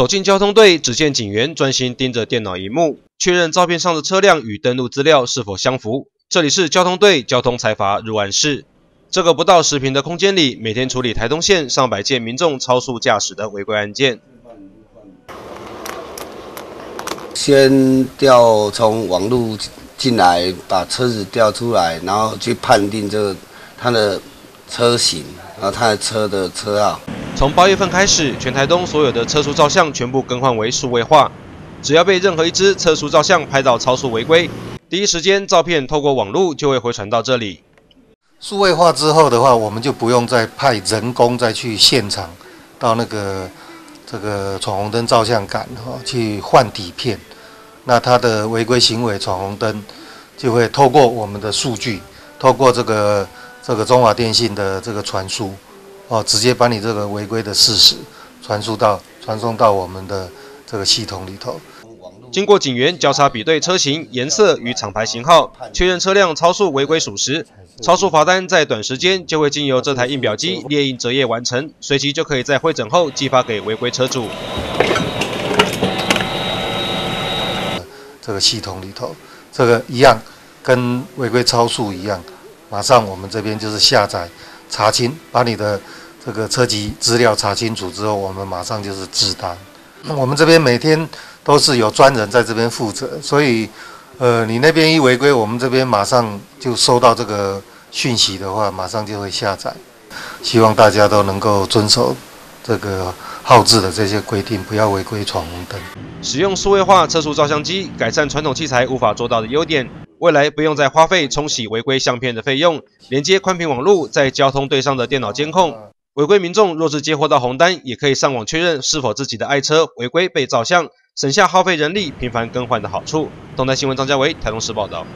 走进交通队，只见警员专心盯着电脑荧幕，确认照片上的车辆与登录资料是否相符。这里是交通队交通财阀入案室。这个不到十平的空间里，每天处理台东县上百件民众超速驾驶的违规案件。先调从网路进来，把车子调出来，然后去判定这个它的车型，然后它的车的车号。从八月份开始，全台东所有的车速照相全部更换为数位化，只要被任何一支车速照相拍到超速违规，第一时间照片透过网路就会回传到这里。数位化之后的话，我们就不用再派人工再去现场到那个这个闯红灯照相杆哈去换底片，那他的违规行为闯红灯就会透过我们的数据，透过这个这个中华电信的这个传输。哦，直接把你这个违规的事实传输到传送到我们的这个系统里头。经过警员交叉比对车型、颜色与厂牌型号，确认车辆超速违规属实，超速罚单在短时间就会经由这台印表机列印折页完成，随即就可以在会诊后寄发给违规车主。这个系统里头，这个一样跟违规超速一样，马上我们这边就是下载查清，把你的。这个车籍资料查清楚之后，我们马上就是制单。我们这边每天都是有专人在这边负责，所以，呃，你那边一违规，我们这边马上就收到这个讯息的话，马上就会下载。希望大家都能够遵守这个号志的这些规定，不要违规闯红灯。使用数位化测速照相机，改善传统器材无法做到的优点。未来不用再花费冲洗违规相片的费用，连接宽频网络，在交通队上的电脑监控。违规民众若是接获到红单，也可以上网确认是否自己的爱车违规被照相，省下耗费人力频繁更换的好处。东台新闻张家伟台中市报道。